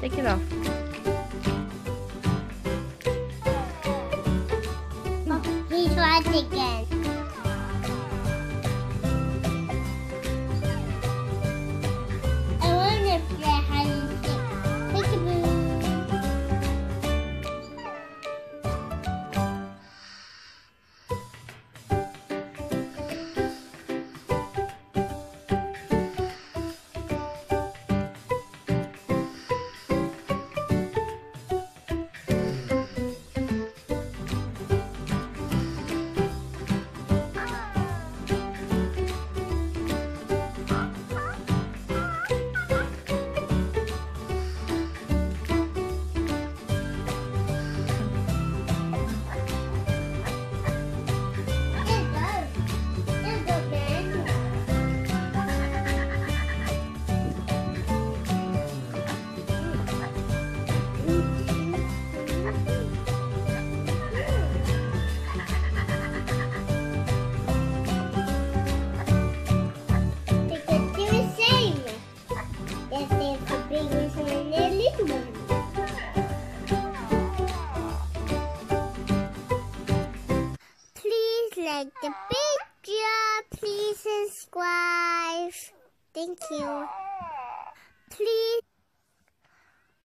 Take it off. Oh, he tried again. subscribe. Thank you. Please.